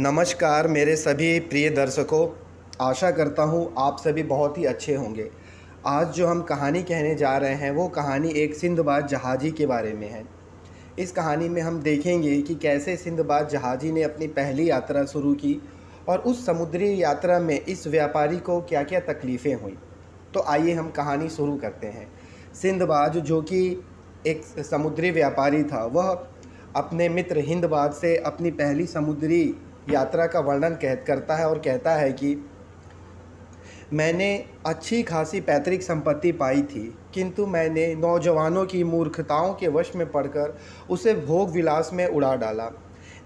नमस्कार मेरे सभी प्रिय दर्शकों, आशा करता हूँ आप सभी बहुत ही अच्छे होंगे। आज जो हम कहानी कहने जा रहे हैं, वो कहानी एक सिंधबाद जहाजी के बारे में है। इस कहानी में हम देखेंगे कि कैसे सिंधबाद जहाजी ने अपनी पहली यात्रा शुरू की और उस समुद्री यात्रा में इस व्यापारी को क्या क्या तकलीफ़ें हुई। तो आइए हम कहानी शुरू करते हैं। सिंधबाद जो कि एक समुद्री व्यापारी था, वह अपने मित्र हिंदबाद से अपनी पहली समुद्री यात्रा का वर्णन कह, करता है और कहता है कि मैंने अच्छी खासी पैतृक संपत्ति पाई थी, किंतु मैंने नौजवानों की मूर्खताओं के वश में पड़कर उसे भोग विलास में उड़ा डाला।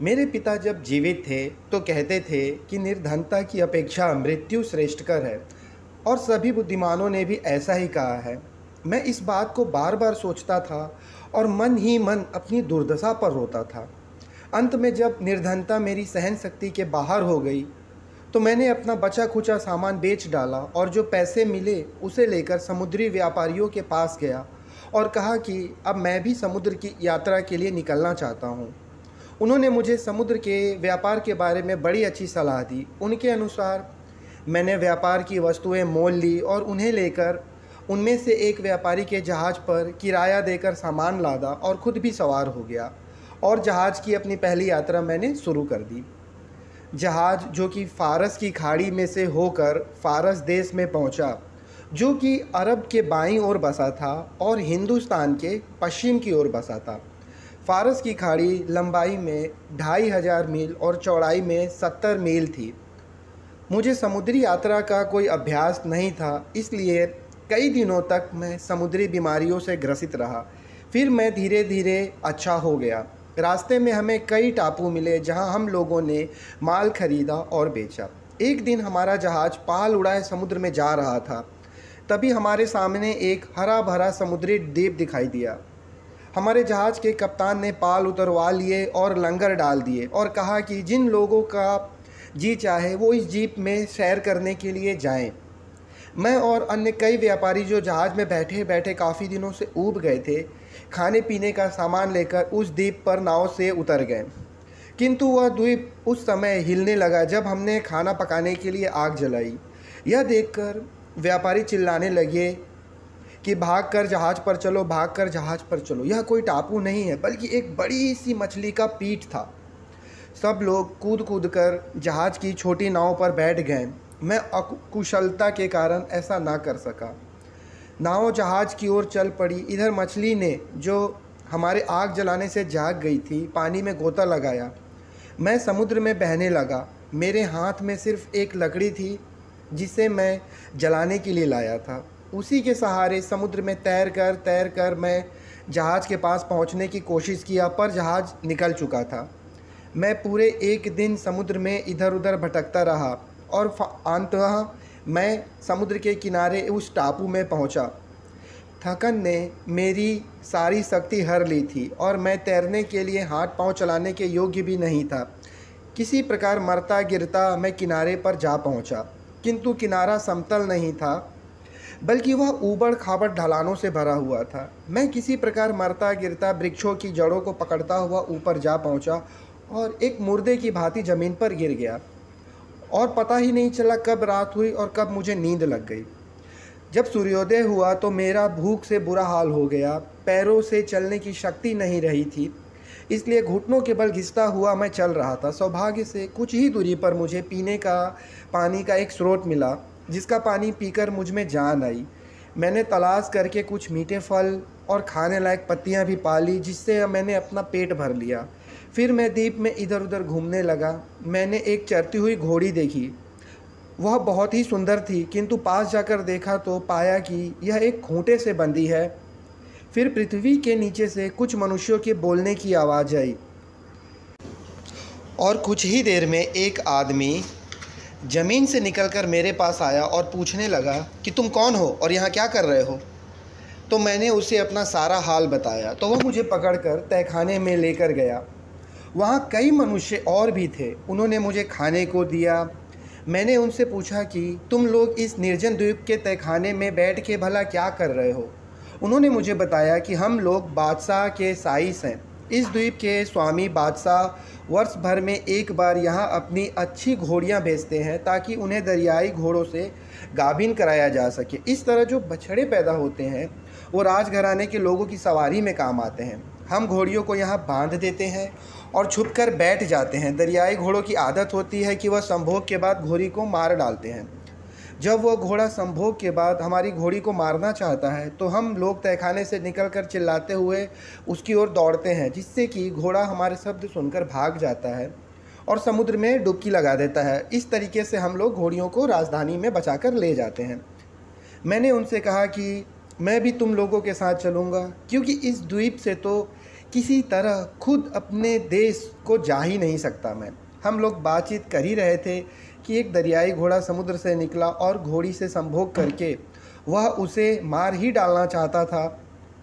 मेरे पिता जब जीवित थे तो कहते थे कि निर्धनता की अपेक्षा मृत्यु श्रेष्ठकर है, और सभी बुद्धिमानों ने भी ऐसा ही कहा है। मैं इस बात को बार बार सोचता था और मन ही मन अपनी दुर्दशा पर रोता था। अंत में जब निर्धनता मेरी सहन शक्ति के बाहर हो गई तो मैंने अपना बचा खुचा सामान बेच डाला और जो पैसे मिले उसे लेकर समुद्री व्यापारियों के पास गया और कहा कि, अब मैं भी समुद्र की यात्रा के लिए निकलना चाहता हूँ। उन्होंने मुझे समुद्र के व्यापार के बारे में बड़ी अच्छी सलाह दी। उनके अनुसार, मैंने व्यापार की वस्तुएँ मोल ली और उन्हें लेकर, उनमें से एक व्यापारी के जहाज़ पर किराया देकर सामान लादा और ख़ुद भी सवार हो गया। और जहाज़ की अपनी पहली यात्रा मैंने शुरू कर दी। जहाज़ जो कि फ़ारस की खाड़ी में से होकर फ़ारस देश में पहुँचा, जो कि अरब के बाईं ओर बसा था और हिंदुस्तान के पश्चिम की ओर बसा था। फ़ारस की खाड़ी लंबाई में ढाई हज़ार मील और चौड़ाई में सत्तर मील थी। मुझे समुद्री यात्रा का कोई अभ्यास नहीं था इसलिए कई दिनों तक मैं समुद्री बीमारियों से ग्रसित रहा। फिर मैं धीरे धीरे अच्छा हो गया। रास्ते में हमें कई टापू मिले जहाँ हम लोगों ने माल खरीदा और बेचा। एक दिन हमारा जहाज़ पाल उड़ाए समुद्र में जा रहा था। तभी हमारे सामने एक हरा भरा समुद्री द्वीप दिखाई दिया। हमारे जहाज़ के कप्तान ने पाल उतरवा लिए और लंगर डाल दिए और कहा कि जिन लोगों का जी चाहे वो इस जीप में सैर करने के लिए जाएँ। मैं और अन्य कई व्यापारी जो जहाज़ में बैठे बैठे काफ़ी दिनों से ऊब गए थे खाने पीने का सामान लेकर उस द्वीप पर नाव से उतर गए। किंतु वह द्वीप उस समय हिलने लगा जब हमने खाना पकाने के लिए आग जलाई। यह देखकर व्यापारी चिल्लाने लगे कि, भाग कर जहाज़ पर चलो, भाग कर जहाज़ पर चलो। यह कोई टापू नहीं है, बल्कि एक बड़ी सी मछली का पीठ था। सब लोग कूद कूद कर जहाज़ की छोटी नाव पर बैठ गए। मैं अकुशलता के कारण ऐसा ना कर सका। नाव जहाज़ की ओर चल पड़ी। इधर मछली ने, जो हमारे आग जलाने से जाग गई थी, पानी में गोता लगाया। मैं समुद्र में बहने लगा। मेरे हाथ में सिर्फ़ एक लकड़ी थी, जिसे मैं जलाने के लिए लाया था। उसी के सहारे समुद्र में तैर कर तैर कर मैं जहाज़ के पास पहुँचने की कोशिश किया, पर जहाज़ निकल चुका था। मैं पूरे एक दिन समुद्र में इधर उधर भटकता रहा और अंततः मैं समुद्र के किनारे उस टापू में पहुँचा। थकन ने मेरी सारी शक्ति हर ली थी और मैं तैरने के लिए हाथ पाँव चलाने के योग्य भी नहीं था। किसी प्रकार मरता गिरता मैं किनारे पर जा पहुँचा, किंतु किनारा समतल नहीं था बल्कि वह ऊबड़ खाबड़ ढलानों से भरा हुआ था। मैं किसी प्रकार मरता गिरता वृक्षों की जड़ों को पकड़ता हुआ ऊपर जा पहुँचा और एक मुर्दे की भांति ज़मीन पर गिर गया। और पता ही नहीं चला कब रात हुई और कब मुझे नींद लग गई। जब सूर्योदय हुआ तो मेरा भूख से बुरा हाल हो गया। पैरों से चलने की शक्ति नहीं रही थी। इसलिए घुटनों के बल घिसता हुआ मैं चल रहा था। सौभाग्य से कुछ ही दूरी पर मुझे पीने का, पानी का एक स्रोत मिला, जिसका पानी पीकर मुझमें जान आई। मैंने तलाश करके कुछ मीठे फल और खाने लायक पत्तियाँ भी पाली, जिससे मैंने अपना पेट भर लिया। फिर मैं द्वीप में इधर उधर घूमने लगा। मैंने एक चरती हुई घोड़ी देखी। वह बहुत ही सुंदर थी, किंतु पास जाकर देखा तो पाया कि यह एक खूंटे से बंधी है। फिर पृथ्वी के नीचे से कुछ मनुष्यों के बोलने की आवाज़ आई। और कुछ ही देर में एक आदमी ज़मीन से निकलकर मेरे पास आया और पूछने लगा कि तुम कौन हो और यहाँ क्या कर रहे हो? तो मैंने उसे अपना सारा हाल बताया। तो वह मुझे पकड़कर तहखाने में लेकर गया। वहाँ कई मनुष्य और भी थे। उन्होंने मुझे खाने को दिया। मैंने उनसे पूछा कि, तुम लोग इस निर्जन द्वीप के तहखाने में बैठ के भला क्या कर रहे हो? उन्होंने मुझे बताया कि हम लोग बादशाह के साइस हैं। इस द्वीप के स्वामी बादशाह वर्ष भर में एक बार यहाँ अपनी अच्छी घोड़ियाँ भेजते हैं ताकि उन्हें दरियाई घोड़ों से गाभिन कराया जा सके। इस तरह जो बछड़े पैदा होते हैं, वो राजघराने के लोगों की सवारी में काम आते हैं। हम घोड़ियों को यहाँ बाँध देते हैं और छुप कर बैठ जाते हैं। दरियाई घोड़ों की आदत होती है कि वह संभोग के बाद घोड़ी को मार डालते हैं। जब वह घोड़ा संभोग के बाद हमारी घोड़ी को मारना चाहता है तो हम लोग तहखाने से निकलकर चिल्लाते हुए उसकी ओर दौड़ते हैं, जिससे कि घोड़ा हमारे शब्द सुनकर भाग जाता है और समुद्र में डुबकी लगा देता है। इस तरीके से हम लोग घोड़ियों को राजधानी में बचाकर ले जाते हैं। मैंने उनसे कहा कि, मैं भी तुम लोगों के साथ चलूँगा, क्योंकि इस द्वीप से तो किसी तरह खुद अपने देश को जा ही नहीं सकता मैं। हम लोग बातचीत कर ही रहे थे कि एक दरियाई घोड़ा समुद्र से निकला और घोड़ी से संभोग करके वह उसे मार ही डालना चाहता था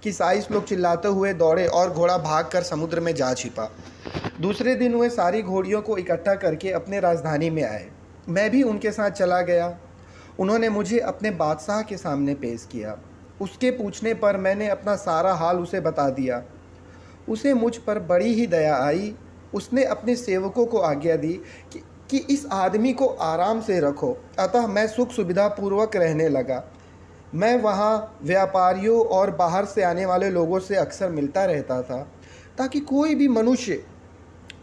कि साइस लोग चिल्लाते हुए दौड़े और घोड़ा भागकर समुद्र में जा छिपा। दूसरे दिन वे सारी घोड़ियों को इकट्ठा करके अपने राजधानी में आए। मैं भी उनके साथ चला गया। उन्होंने मुझे अपने बादशाह के सामने पेश किया। उसके पूछने पर मैंने अपना सारा हाल उसे बता दिया। उसे मुझ पर बड़ी ही दया आई। उसने अपने सेवकों को आज्ञा दी कि कि इस आदमी को आराम से रखो। अतः मैं सुख सुविधा पूर्वक रहने लगा। मैं वहाँ व्यापारियों और बाहर से आने वाले लोगों से अक्सर मिलता रहता था, ताकि कोई भी मनुष्य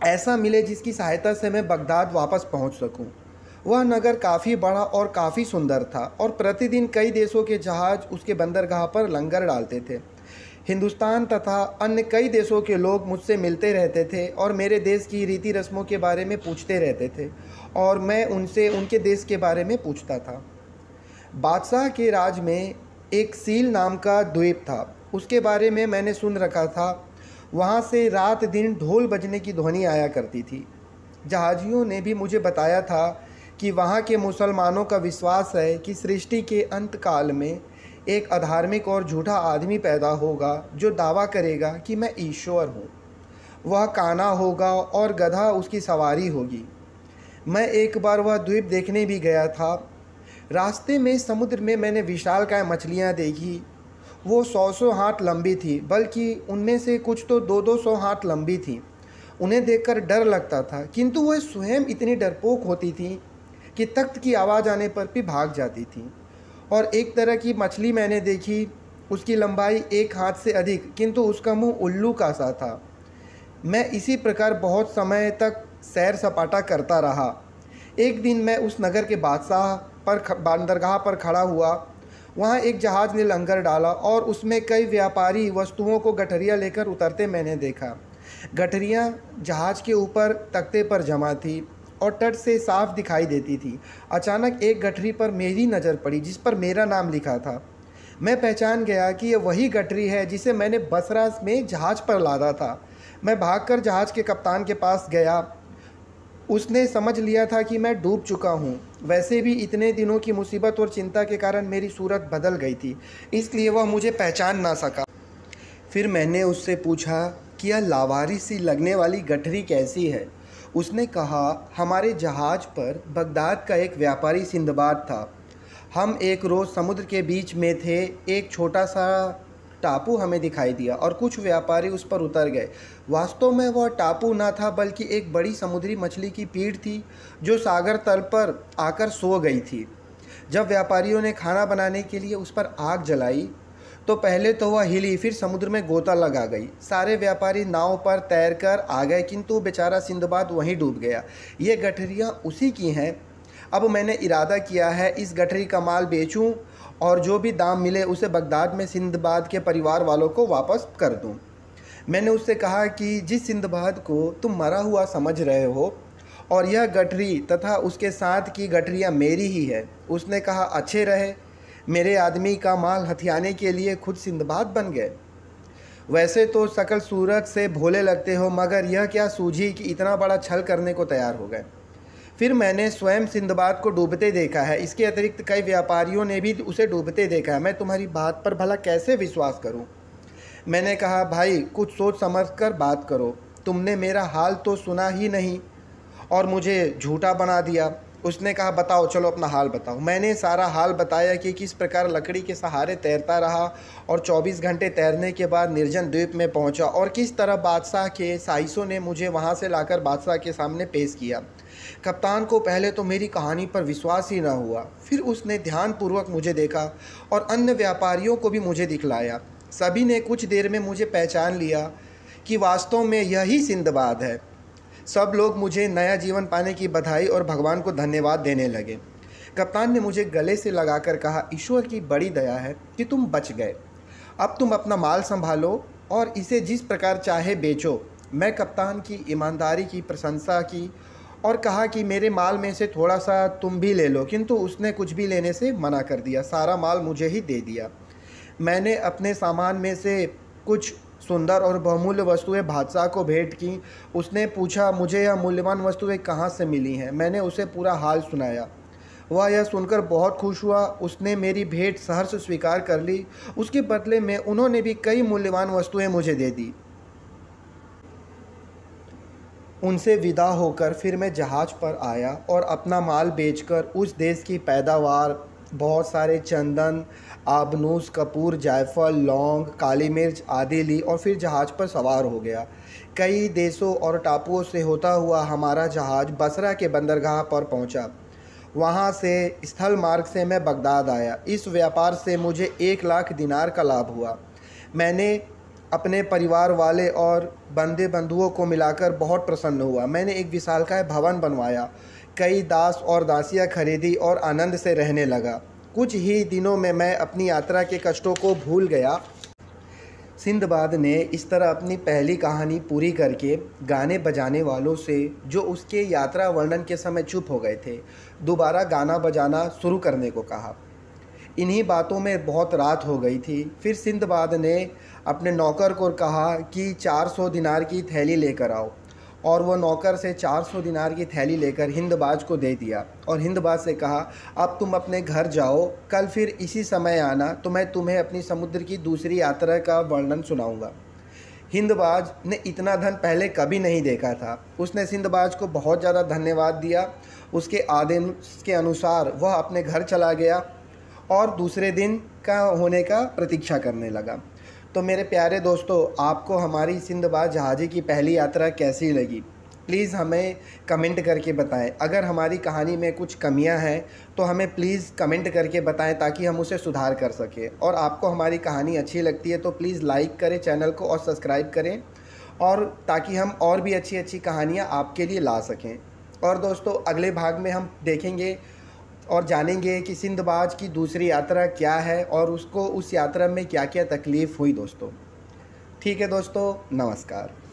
ऐसा मिले जिसकी सहायता से मैं बगदाद वापस पहुँच सकूँ। वह नगर काफ़ी बड़ा और काफ़ी सुंदर था और प्रतिदिन कई देशों के जहाज़ उसके बंदरगाह पर लंगर डालते थे। हिंदुस्तान तथा अन्य कई देशों के लोग मुझसे मिलते रहते थे और मेरे देश की रीति रस्मों के बारे में पूछते रहते थे और मैं उनसे उनके देश के बारे में पूछता था। बादशाह के राज में एक सील नाम का द्वीप था। उसके बारे में मैंने सुन रखा था। वहाँ से रात दिन ढोल बजने की ध्वनि आया करती थी। जहाजियों ने भी मुझे बताया था कि वहाँ के मुसलमानों का विश्वास है कि सृष्टि के अंत काल में एक अधार्मिक और झूठा आदमी पैदा होगा जो दावा करेगा कि मैं ईश्वर हूँ। वह काना होगा और गधा उसकी सवारी होगी। मैं एक बार वह द्वीप देखने भी गया था। रास्ते में समुद्र में मैंने विशाल काय मछलियाँ देखी। वो सौ सौ हाथ लंबी थी, बल्कि उनमें से कुछ तो दो दो सौ हाथ लंबी थी। उन्हें देखकर डर लगता था, किंतु वह स्वयं इतनी डरपोक होती थी कि तख्त की आवाज़ आने पर भी भाग जाती थी। और एक तरह की मछली मैंने देखी, उसकी लंबाई एक हाथ से अधिक, किंतु उसका मुँह उल्लू का सा था। मैं इसी प्रकार बहुत समय तक सैर सपाटा करता रहा। एक दिन मैं उस नगर के बादशाह पर बंदरगाह पर खड़ा हुआ। वहाँ एक जहाज़ ने लंगर डाला और उसमें कई व्यापारी वस्तुओं को गठरिया लेकर उतरते मैंने देखा। गठरियाँ जहाज़ के ऊपर तख्ते पर जमा थी। और तट से साफ़ दिखाई देती थी। अचानक एक गठरी पर मेरी नज़र पड़ी, जिस पर मेरा नाम लिखा था। मैं पहचान गया कि यह वही गठरी है जिसे मैंने बसरा में जहाज़ पर लादा था। मैं भागकर जहाज़ के कप्तान के पास गया। उसने समझ लिया था कि मैं डूब चुका हूँ। वैसे भी इतने दिनों की मुसीबत और चिंता के कारण मेरी सूरत बदल गई थी, इसलिए वह मुझे पहचान ना सका। फिर मैंने उससे पूछा कि यह लावारी सी लगने वाली गठरी कैसी है? उसने कहा, हमारे जहाज़ पर बगदाद का एक व्यापारी सिंदबाद था। हम एक रोज़ समुद्र के बीच में थे, एक छोटा सा टापू हमें दिखाई दिया और कुछ व्यापारी उस पर उतर गए। वास्तव में वह टापू ना था, बल्कि एक बड़ी समुद्री मछली की पीठ थी, जो सागर तल पर आकर सो गई थी। जब व्यापारियों ने खाना बनाने के लिए उस पर आग जलाई तो पहले तो वह हिली, फिर समुद्र में गोता लगा गई। सारे व्यापारी नाव पर तैर कर आ गए, किंतु बेचारा सिंधबाद वहीं डूब गया। ये गठरियाँ उसी की हैं। अब मैंने इरादा किया है, इस गठरी का माल बेचूं और जो भी दाम मिले उसे बगदाद में सिंधबाद के परिवार वालों को वापस कर दूँ। मैंने उससे कहा कि, जिस सिंधबाद को तुम मरा हुआ समझ रहे हो और यह गठरी तथा उसके साथ की गठरियाँ मेरी ही है। उसने कहा, अच्छे रहे। मेरे आदमी का माल हथियाने के लिए खुद सिंदबाद बन गए। वैसे तो सकल सूरत से भोले लगते हो, मगर यह क्या सूझी कि इतना बड़ा छल करने को तैयार हो गए? फिर मैंने स्वयं सिंदबाद को डूबते देखा है। इसके अतिरिक्त कई व्यापारियों ने भी उसे डूबते देखा है। मैं तुम्हारी बात पर भला कैसे विश्वास करूँ? मैंने कहा, भाई, कुछ सोच समझ कर बात करो। तुमने मेरा हाल तो सुना ही नहीं और मुझे झूठा बना दिया। उसने कहा, बताओ, चलो अपना हाल बताओ। मैंने सारा हाल बताया कि किस प्रकार लकड़ी के सहारे तैरता रहा और 24 घंटे तैरने के बाद निर्जन द्वीप में पहुँचा और किस तरह बादशाह के साइसों ने मुझे वहाँ से लाकर बादशाह के सामने पेश किया। कप्तान को पहले तो मेरी कहानी पर विश्वास ही ना हुआ। फिर उसने ध्यानपूर्वक मुझे देखा और अन्य व्यापारियों को भी मुझे दिखलाया। सभी ने कुछ देर में मुझे पहचान लिया कि वास्तव में यही सिंदबाद है। सब लोग मुझे नया जीवन पाने की बधाई और भगवान को धन्यवाद देने लगे। कप्तान ने मुझे गले से लगाकर कहा, ईश्वर की बड़ी दया है कि तुम बच गए। अब तुम अपना माल संभालो और इसे जिस प्रकार चाहे बेचो। मैं कप्तान की ईमानदारी की, प्रशंसा की और कहा कि मेरे माल में से थोड़ा सा तुम भी ले लो, किंतु उसने कुछ भी लेने से मना कर दिया। सारा माल मुझे ही दे दिया। मैंने अपने सामान में से कुछ सुंदर और बहुमूल्य वस्तुएँ बादशाह को भेंट की। उसने पूछा, मुझे यह मूल्यवान वस्तुएँ कहाँ से मिली हैं? मैंने उसे पूरा हाल सुनाया। वह यह सुनकर बहुत खुश हुआ। उसने मेरी भेंट सहर्ष स्वीकार कर ली। उसके बदले में उन्होंने भी कई मूल्यवान वस्तुएँ मुझे दे दी। उनसे विदा होकर फिर मैं जहाज़ पर आया और अपना माल बेचकर उस देश की पैदावार बहुत सारे चंदन, आबनूस, कपूर, जायफल, लौंग, काली मिर्च आदि ली और फिर जहाज़ पर सवार हो गया। कई देशों और टापुओं से होता हुआ हमारा जहाज़ बसरा के बंदरगाह पर पहुँचा। वहाँ से स्थल मार्ग से मैं बगदाद आया। इस व्यापार से मुझे एक लाख दिनार का लाभ हुआ। मैंने अपने परिवार वाले और बंदे बंधुओं को मिलाकर बहुत प्रसन्न हुआ। मैंने एक विशालकाय भवन बनवाया। कई दास और दासियाँ खरीदी और आनंद से रहने लगा। कुछ ही दिनों में मैं अपनी यात्रा के कष्टों को भूल गया। सिंदबाद ने इस तरह अपनी पहली कहानी पूरी करके गाने बजाने वालों से, जो उसके यात्रा वर्णन के समय चुप हो गए थे, दोबारा गाना बजाना शुरू करने को कहा। इन्हीं बातों में बहुत रात हो गई थी। फिर सिंदबाद ने अपने नौकर को कहा कि 400 दिनार की थैली लेकर आओ। और वो नौकर से 400 दिनार की थैली लेकर हिंदबाज को दे दिया और हिंदबाज से कहा, अब तुम अपने घर जाओ, कल फिर इसी समय आना तो मैं तुम्हें अपनी समुद्र की दूसरी यात्रा का वर्णन सुनाऊँगा। हिंदबाज ने इतना धन पहले कभी नहीं देखा था। उसने सिंधबाज को बहुत ज़्यादा धन्यवाद दिया। उसके आदेश के अनुसार वह अपने घर चला गया और दूसरे दिन का होने का प्रतीक्षा करने लगा। तो मेरे प्यारे दोस्तों, आपको हमारी सिंधबाद जहाज़ी की पहली यात्रा कैसी लगी? प्लीज़ हमें कमेंट करके बताएँ। अगर हमारी कहानी में कुछ कमियाँ हैं तो हमें प्लीज़ कमेंट करके बताएँ ताकि हम उसे सुधार कर सकें। और आपको हमारी कहानी अच्छी लगती है तो प्लीज़ लाइक करें, चैनल को और सब्सक्राइब करें, और ताकि हम और भी अच्छी अच्छी कहानियाँ आपके लिए ला सकें। और दोस्तों, अगले भाग में हम देखेंगे और जानेंगे कि सिंधबाज की दूसरी यात्रा क्या है और उसको उस यात्रा में क्या क्या तकलीफ़ हुई दोस्तों। ठीक है दोस्तों, नमस्कार।